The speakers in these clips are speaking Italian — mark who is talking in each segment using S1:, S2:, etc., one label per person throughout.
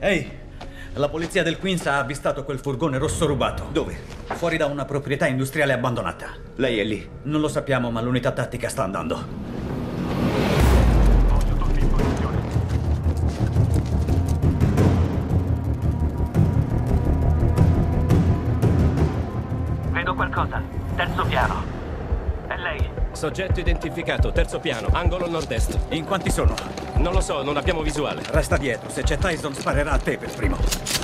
S1: Ehi, la polizia del Queens ha avvistato quel furgone rosso rubato.
S2: Dove?
S1: Fuori da una proprietà industriale abbandonata.
S2: Lei è lì.
S1: Non lo sappiamo, ma l'unità tattica sta andando.
S3: Vedo qualcosa. Terzo piano. È lei.
S4: Soggetto identificato, terzo piano, angolo nord-est.
S1: In quanti sono?
S4: Non lo so, non abbiamo visuale.
S1: Resta dietro, se c'è Tyson sparerà a te per primo.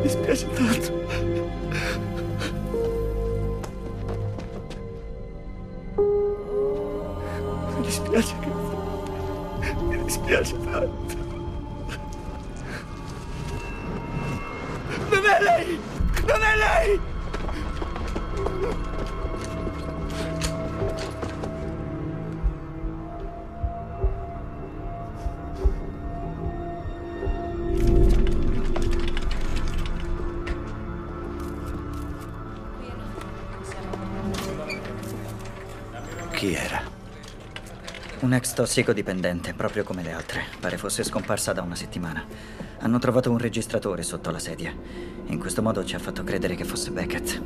S2: Mi dispiace tanto. Mi dispiace, Kate. Mi dispiace tanto. Non è lei! Non è lei! Chi era?
S5: Un ex tossicodipendente, proprio come le altre. Pare fosse scomparsa da una settimana. Hanno trovato un registratore sotto la sedia. In questo modo ci ha fatto credere che fosse Beckett.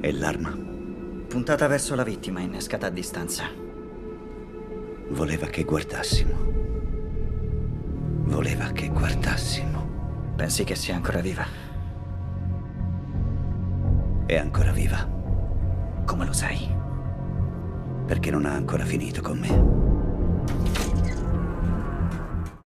S2: E l'arma?
S5: Puntata verso la vittima, innescata a distanza.
S2: Voleva che guardassimo. Voleva che guardassimo.
S5: Pensi che sia ancora viva?
S2: È ancora viva.
S5: Come lo sai?
S2: Perché non ha ancora finito con me.